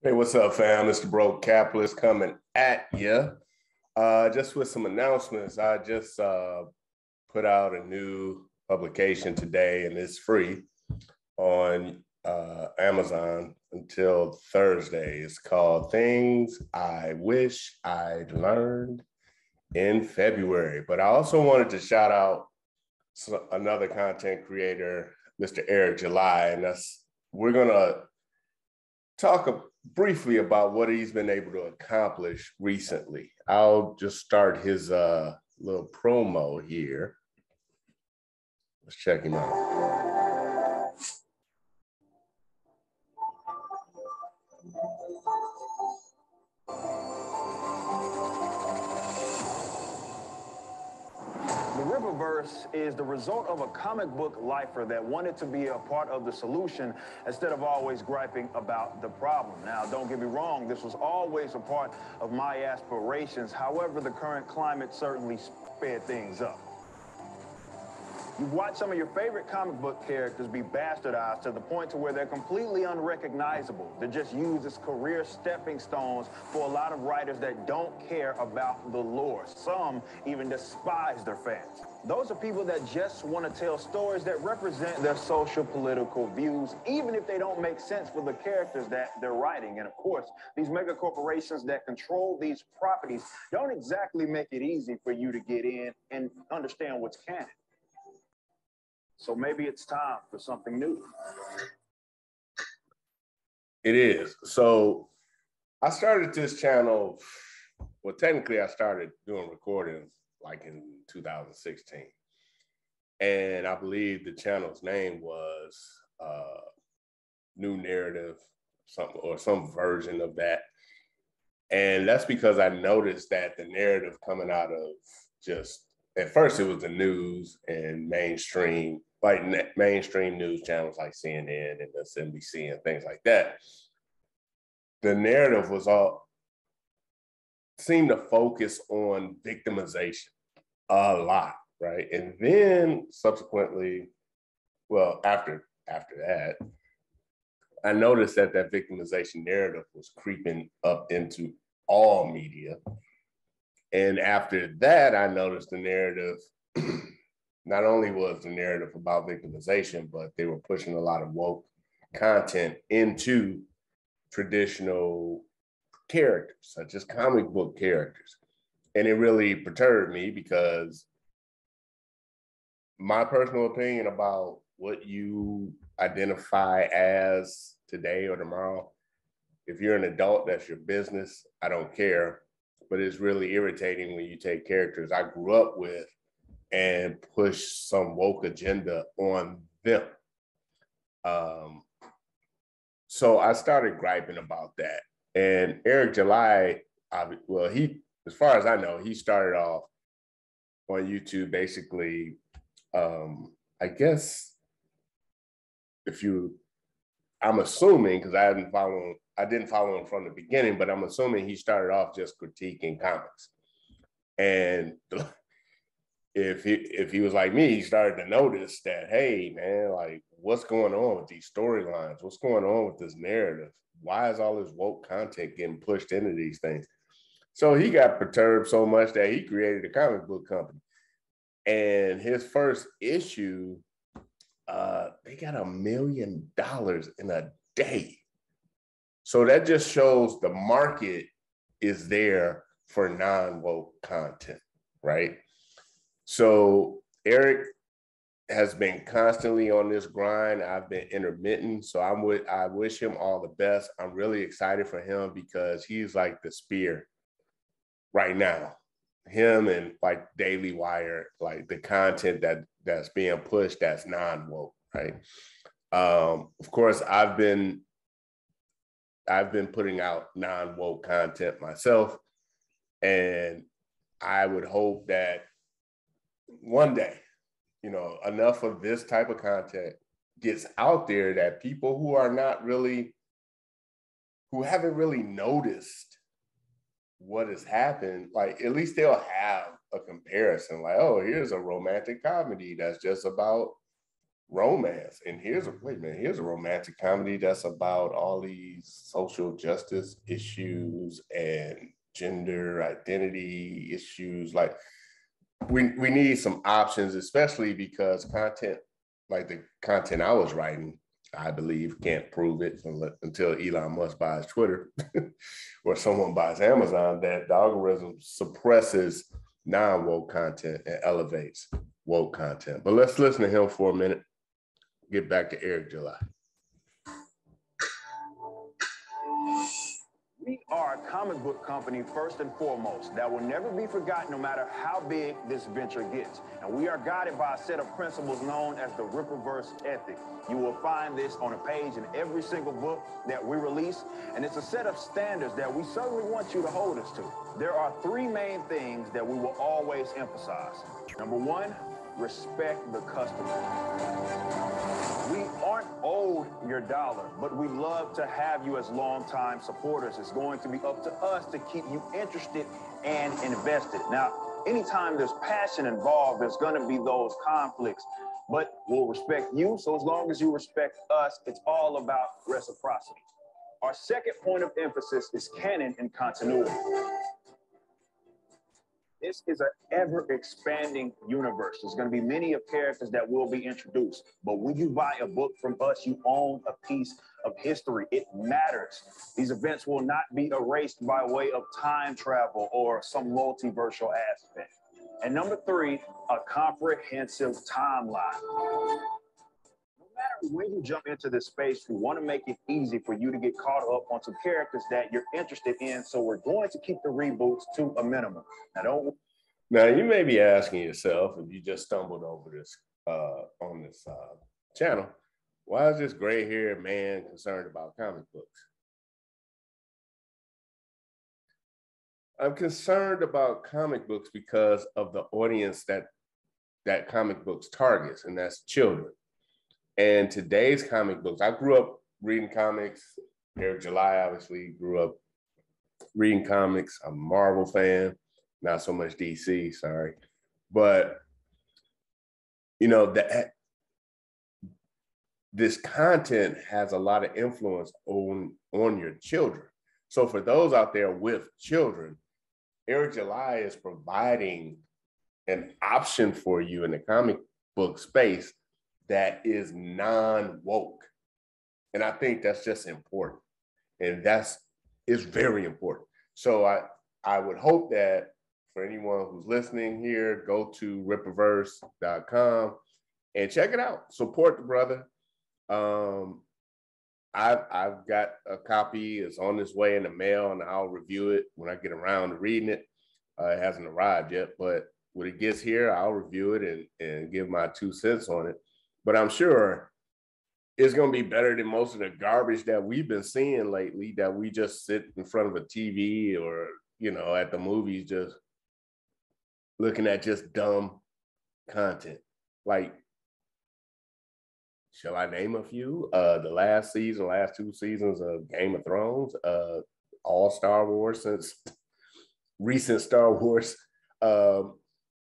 Hey, what's up, fam? Mr. Broke Capitalist coming at you. Uh, just with some announcements. I just uh, put out a new publication today, and it's free on uh, Amazon until Thursday. It's called Things I Wish I'd Learned in February. But I also wanted to shout out another content creator, Mr. Eric July, and that's we're gonna talk briefly about what he's been able to accomplish recently. I'll just start his uh, little promo here. Let's check him out. Rippaverse is the result of a comic book lifer that wanted to be a part of the solution instead of always griping about the problem. Now, don't get me wrong, this was always a part of my aspirations. However, the current climate certainly sped things up. You've watched some of your favorite comic book characters be bastardized to the point to where they're completely unrecognizable. They're just used as career stepping stones for a lot of writers that don't care about the lore. Some even despise their fans. Those are people that just want to tell stories that represent their social political views, even if they don't make sense for the characters that they're writing. And of course, these mega corporations that control these properties don't exactly make it easy for you to get in and understand what's canon. So maybe it's time for something new. It is. So I started this channel. Well, technically, I started doing recordings like in 2016. And I believe the channel's name was uh, New Narrative, something or some version of that. And that's because I noticed that the narrative coming out of just at first it was the news and mainstream like mainstream news channels like CNN and MSNBC and things like that, the narrative was all seemed to focus on victimization a lot, right? And then subsequently, well, after after that, I noticed that that victimization narrative was creeping up into all media. And after that, I noticed the narrative not only was the narrative about victimization, but they were pushing a lot of woke content into traditional characters, such as comic book characters. And it really perturbed me because my personal opinion about what you identify as today or tomorrow, if you're an adult, that's your business. I don't care. But it's really irritating when you take characters I grew up with and push some woke agenda on them. Um, so I started griping about that. And Eric July, I, well, he, as far as I know, he started off on YouTube basically, um, I guess if you, I'm assuming, because I hadn't followed, I didn't follow him from the beginning, but I'm assuming he started off just critiquing comics. And if he if he was like me, he started to notice that, hey man, like what's going on with these storylines? What's going on with this narrative? Why is all this woke content getting pushed into these things? So he got perturbed so much that he created a comic book company. And his first issue, uh, they got a million dollars in a day. So that just shows the market is there for non-woke content, right? So Eric has been constantly on this grind. I've been intermittent, so I'm with. I wish him all the best. I'm really excited for him because he's like the spear right now. Him and like Daily Wire, like the content that that's being pushed that's non woke, right? Um, of course, I've been I've been putting out non woke content myself, and I would hope that one day, you know, enough of this type of content gets out there that people who are not really, who haven't really noticed what has happened, like at least they'll have a comparison. Like, oh, here's a romantic comedy that's just about romance. And here's a wait man, here's a romantic comedy that's about all these social justice issues and gender identity issues. Like we we need some options, especially because content like the content I was writing, I believe can't prove it until Elon Musk buys Twitter or someone buys Amazon that the algorithm suppresses non-woke content and elevates woke content. But let's listen to him for a minute. Get back to Eric July. We are a comic book company first and foremost that will never be forgotten no matter how big this venture gets. And we are guided by a set of principles known as the Rippaverse ethic. You will find this on a page in every single book that we release, and it's a set of standards that we certainly want you to hold us to. There are three main things that we will always emphasize. Number one, respect the customer. We aren't owed your dollar, but we love to have you as longtime supporters. It's going to be up to us to keep you interested and invested. Now, anytime there's passion involved, there's going to be those conflicts, but we'll respect you. So as long as you respect us, it's all about reciprocity. Our second point of emphasis is canon and continuity. This is an ever expanding universe. There's going to be many of characters that will be introduced. But when you buy a book from us, you own a piece of history. It matters. These events will not be erased by way of time travel or some multiversal aspect. And number three, a comprehensive timeline when you jump into this space, we want to make it easy for you to get caught up on some characters that you're interested in. So we're going to keep the reboots to a minimum. Now, don't. Now you may be asking yourself if you just stumbled over this uh, on this uh, channel, why is this gray-haired man concerned about comic books? I'm concerned about comic books because of the audience that that comic books targets, and that's children. And today's comic books, I grew up reading comics. Eric July obviously grew up reading comics. I'm a Marvel fan, not so much DC, sorry. But you know, that this content has a lot of influence on on your children. So for those out there with children, Eric July is providing an option for you in the comic book space that is non-woke. And I think that's just important. And that's is very important. So I I would hope that for anyone who's listening here, go to rippaverse.com and check it out. Support the brother. Um, I've I've got a copy. It's on its way in the mail, and I'll review it when I get around to reading it. Uh, it hasn't arrived yet, but when it gets here, I'll review it and, and give my two cents on it but I'm sure it's going to be better than most of the garbage that we've been seeing lately that we just sit in front of a TV or, you know, at the movies just looking at just dumb content. Like, shall I name a few? Uh, the last season, last two seasons of Game of Thrones, uh, all Star Wars since recent Star Wars. Um,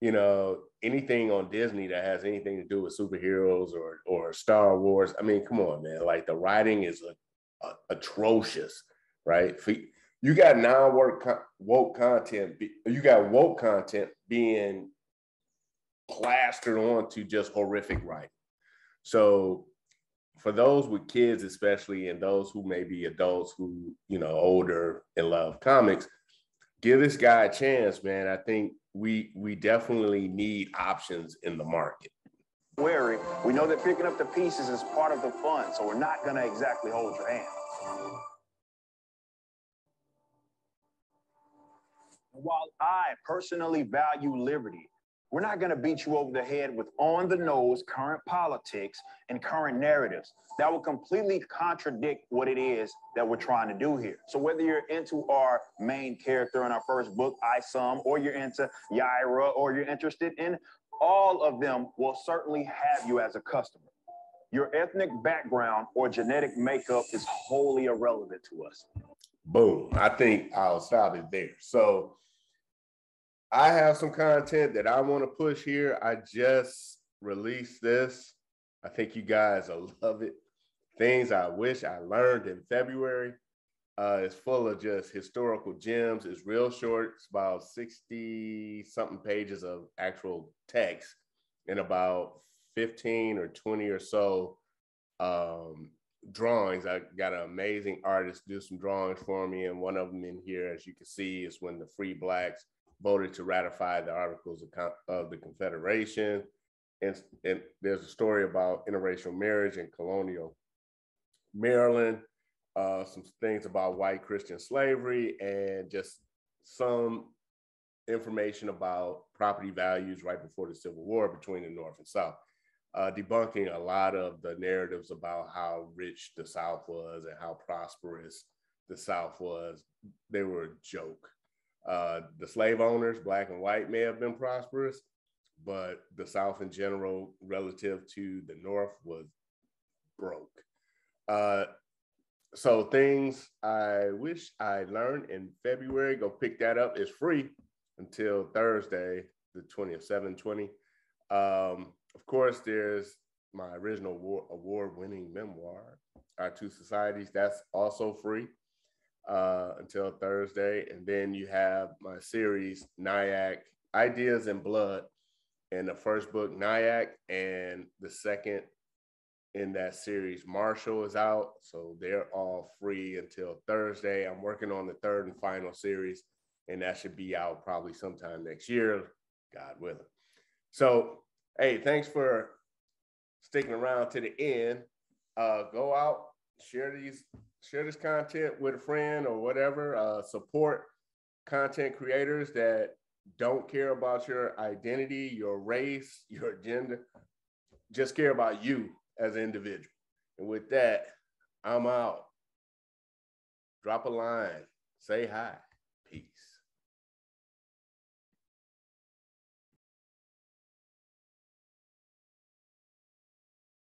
you know, anything on Disney that has anything to do with superheroes or or Star Wars. I mean, come on, man. Like the writing is a, a, atrocious, right? You got non-woke woke content. You got woke content being plastered onto just horrific writing. So for those with kids, especially, and those who may be adults who you know older and love comics, give this guy a chance, man. I think we we definitely need options in the market. Wary, we know that picking up the pieces is part of the fun, so we're not going to exactly hold your hand. While I personally value liberty, we're not going to beat you over the head with on the nose current politics and current narratives that will completely contradict what it is that we're trying to do here. So whether you're into our main character in our first book, Isom, or you're into Yaira, or you're interested in all of them will certainly have you as a customer. Your ethnic background or genetic makeup is wholly irrelevant to us. Boom. I think I'll stop it there. So I have some content that I want to push here. I just released this I think you guys will love it. Things I wish I learned in February. Uh, it's full of just historical gems. It's real short. It's about 60 something pages of actual text and about 15 or 20 or so um, drawings. I got an amazing artist do some drawings for me. And one of them in here, as you can see, is when the Free Blacks voted to ratify the Articles of, of the Confederation. And, and there's a story about interracial marriage in colonial Maryland uh, some things about white Christian slavery, and just some information about property values right before the Civil War between the North and South, uh, debunking a lot of the narratives about how rich the South was and how prosperous the South was. They were a joke. Uh, the slave owners, black and white, may have been prosperous, but the South in general, relative to the North, was broke. Uh, so things I wish I learned in February, go pick that up. It's free until Thursday, the 20th, 720. Um, of course, there's my original award winning memoir, Our Two Societies. That's also free uh, until Thursday. And then you have my series, Niac Ideas and Blood. And the first book, Niac, and the second in that series. Marshall is out, so they're all free until Thursday. I'm working on the third and final series, and that should be out probably sometime next year, God willing. So, hey, thanks for sticking around to the end. Uh, go out, share these, share this content with a friend or whatever. Uh, support content creators that don't care about your identity, your race, your gender, just care about you as an individual. And with that, I'm out. Drop a line, say hi.